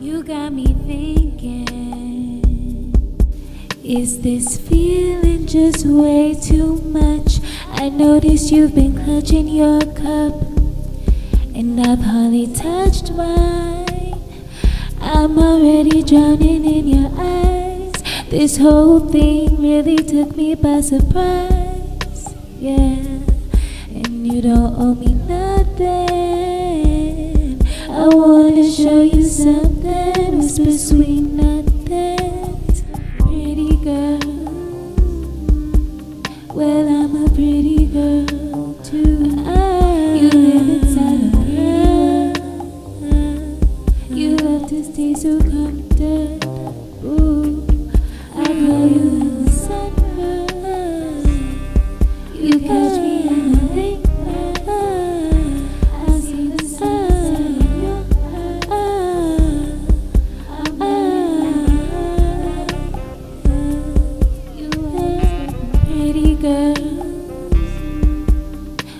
You got me thinking. Is this feeling just way too much? I noticed you've been clutching your cup, and I've hardly touched mine. I'm already drowning in your eyes. This whole thing really took me by surprise. Yeah, and you don't owe me nothing. Something. Whisper sweet nothings. Girl.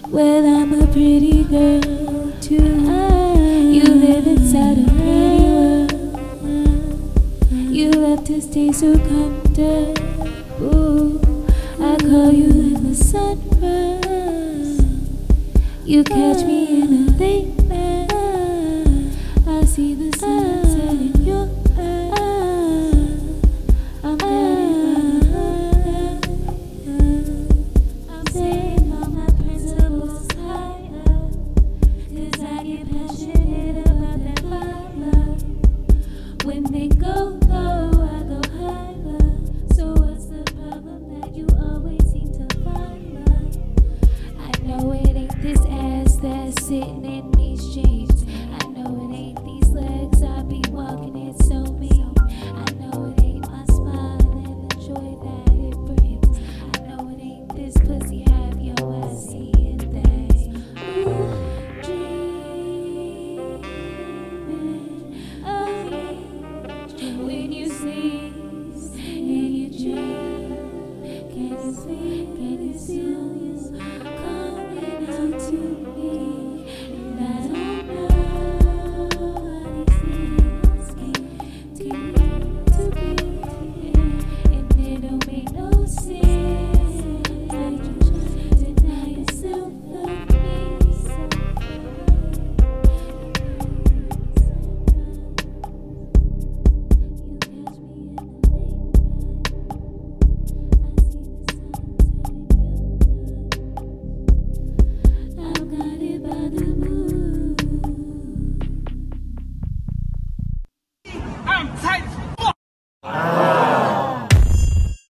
Well, I'm a pretty girl too. You live inside a pretty world. You love to stay so comfortable. I call you in the sunrise. You catch me in a late night. I see the sunset in your sitting in these jeans. I know it ain't these legs I be walking, it so mean. I know it ain't my smile and the joy that it brings. I know it ain't this pussy, have your ass seeing things. Ooh, dreaming of you when you sleep and you dream. Can you see? Can you see? You coming out to me. That's